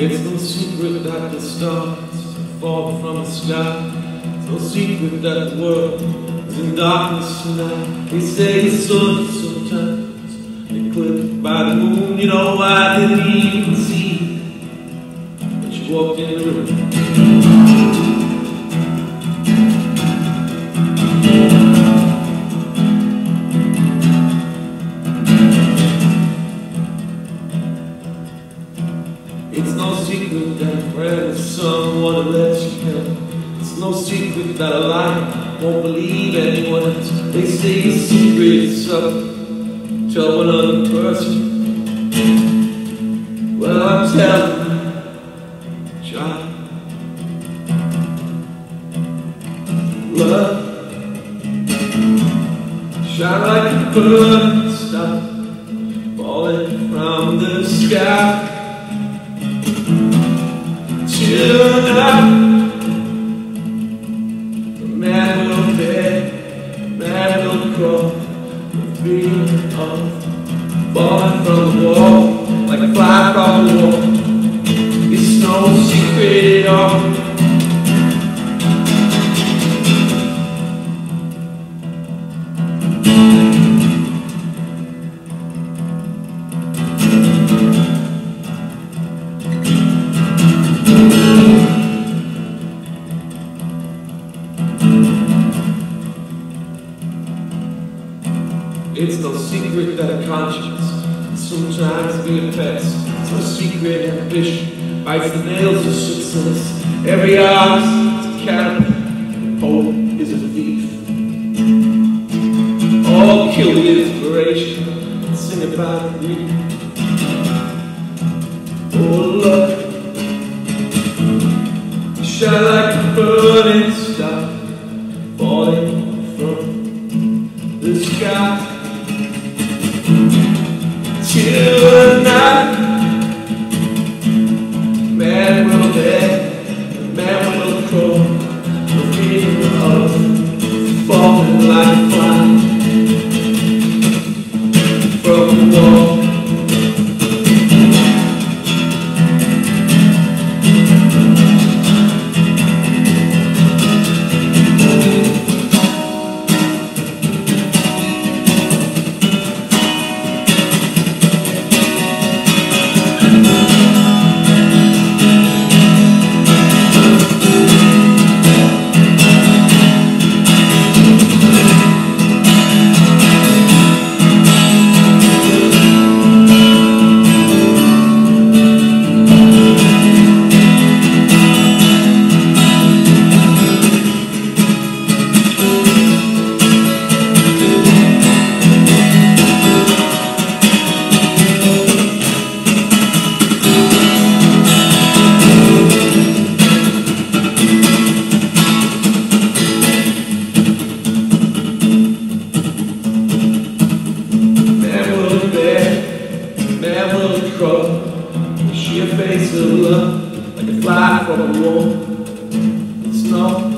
It's no secret that the stars fall from the sky. It's no secret that the world is in darkness tonight. They say it's sun sometimes. They clip by the moon, you know I didn't even It's no secret that is someone to let you help. It's no secret that a liar won't believe anyone. They say secret's up. Tell one other person. Well, I'm telling you. Love shine like a burning star falling from the sky. Like a fly from the wall. It's no secret at all. That a conscience sometimes be a pest. It's no secret ambition bites the nails of success. Every artist is a a poet is a thief. All kill the inspiration sing about me. Oh, love, Love, like a fly from a. It's no